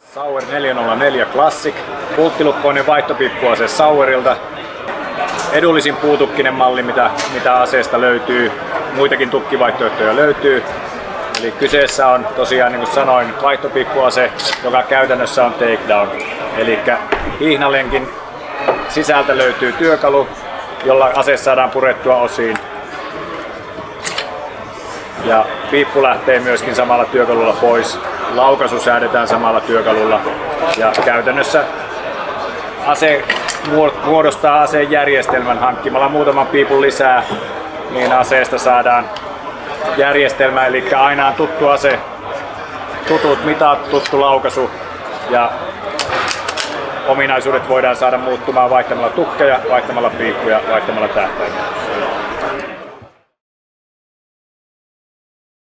Sauer 404 Classic, pulttilukkoinen vaihtopiippuase Sauerilta. Edullisin puutukkinen malli, mitä, mitä aseesta löytyy. Muitakin tukkivaihtoehtoja löytyy. Eli kyseessä on tosiaan, niin kuin sanoin, vaihtopiippuase, joka käytännössä on takedown. Eli hihnalenkin sisältä löytyy työkalu, jolla ase saadaan purettua osiin. Ja piippu lähtee myöskin samalla työkalulla pois. Laukaisu säädetään samalla työkalulla. Ja käytännössä ase muodostaa aseen järjestelmän hankkimalla muutaman piipun lisää, niin aseesta saadaan järjestelmä, eli aina on tuttu ase, tutut mitat, tuttu laukaisu ja ominaisuudet voidaan saada muuttumaan vaihtamalla tukkeja, vaihtamalla piippuja, vaihtamalla tähtäimiä.